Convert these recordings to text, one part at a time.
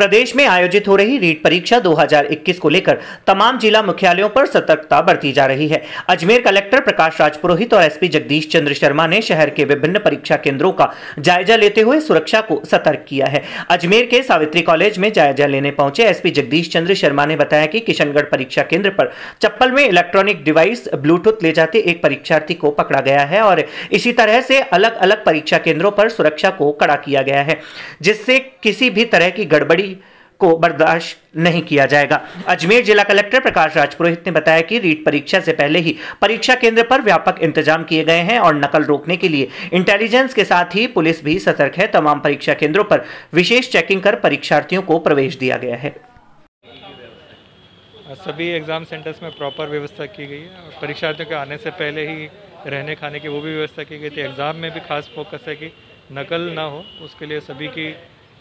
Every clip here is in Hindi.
प्रदेश में आयोजित हो रही रीट परीक्षा 2021 को लेकर तमाम जिला मुख्यालयों पर सतर्कता बरती जा रही है। अजमेर कलेक्टर प्रकाश राज पुरोहित और एसपी जगदीश चंद्र शर्मा ने शहर के विभिन्न परीक्षा केंद्रों का जायजा लेते हुए सुरक्षा को सतर्क किया है। अजमेर के सावित्री कॉलेज में जायजा लेने पहुँचे एसपी जगदीश चंद्र शर्मा ने बताया कि किशनगढ़ परीक्षा केंद्र पर चप्पल में इलेक्ट्रॉनिक डिवाइस ब्लूटूथ ले जाते एक परीक्षार्थी को पकड़ा गया है और इसी तरह से अलग अलग परीक्षा केंद्रों पर सुरक्षा को कड़ा किया गया है, जिससे किसी भी तरह की गड़बड़ी को बर्दाश्त नहीं किया जाएगा। अजमेर जिला कलेक्टर प्रकाश राज पुरोहित ने बताया कि रीट परीक्षा से पहले ही परीक्षा केंद्र पर व्यापक इंतज़ाम किए गए हैं और नकल रोकने के लिए इंटेलिजेंस के साथ ही पुलिस भी सतर्क है। तमाम परीक्षा केंद्रों पर विशेष चेकिंग कर परीक्षार्थियों को प्रवेश दिया गया है। सभी एग्ज़ाम सेंटर्स में प्रॉपर व्यवस्था की गई है और परीक्षार्थियों के आने से पहले ही रहने खाने की वो भी व्यवस्था की गई थी। एग्ज़ाम में भी खास फोकस है कि नकल ना हो, उसके लिए सभी की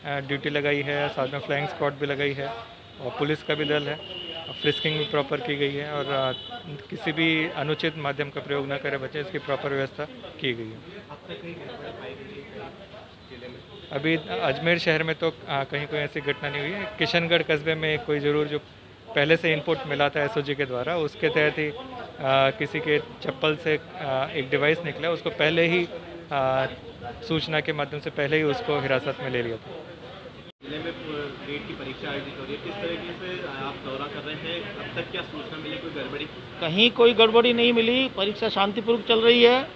ड्यूटी लगाई है, साथ में फ्लाइंग स्क्वाड भी लगाई है और पुलिस का भी दल है। फ्रिस्किंग भी प्रॉपर की गई है और किसी भी अनुचित माध्यम का प्रयोग न करें, बच्चे इसकी प्रॉपर व्यवस्था की गई है। अभी अजमेर शहर में तो कहीं कोई ऐसी घटना नहीं हुई है। किशनगढ़ कस्बे में कोई ज़रूर जो पहले से इनपुट मिला था एसओजी के द्वारा। उसके तहत ही आ, किसी के चप्पल से आ, एक डिवाइस निकला उसको पहले ही आ, सूचना के माध्यम से पहले ही उसको हिरासत में ले लिया था। ज़िले में रेट की परीक्षा आयोजित हो रही है। किस तरीके से आप दौरा कर रहे हैं? अब तक क्या सूचना मिली? कोई गड़बड़ी? कहीं कोई गड़बड़ी नहीं मिली। परीक्षा शांतिपूर्वक चल रही है।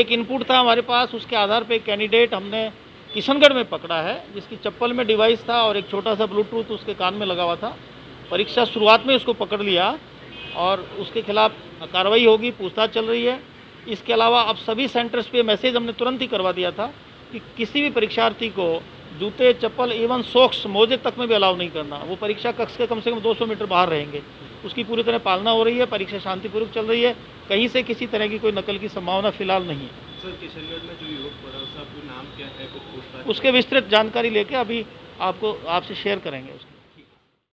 एक इनपुट था हमारे पास उसके आधार पर एक कैंडिडेट हमने किशनगढ़ में पकड़ा है जिसकी चप्पल में डिवाइस था और एक छोटा सा ब्लूटूथ उसके कान में लगा हुआ था। परीक्षा शुरुआत में उसको पकड़ लिया और उसके खिलाफ कार्रवाई होगी पूछताछ चल रही है। इसके अलावा अब सभी सेंटर्स पे मैसेज हमने तुरंत ही करवा दिया था कि किसी भी परीक्षार्थी को जूते चप्पल इवन सॉक्स मोजे तक में भी अलाउ नहीं करना। वो परीक्षा कक्ष के कम से कम 200 मीटर बाहर रहेंगे। उसकी पूरी तरह पालना हो रही है परीक्षा शांतिपूर्वक चल रही है। कहीं से किसी तरह की कोई नकल की संभावना फ़िलहाल नहीं है। सर किशनगढ़ में जो युवक पड़ा उसका नाम क्या है? उसके विस्तृत जानकारी लेके अभी आपको आपसे शेयर करेंगे उसको।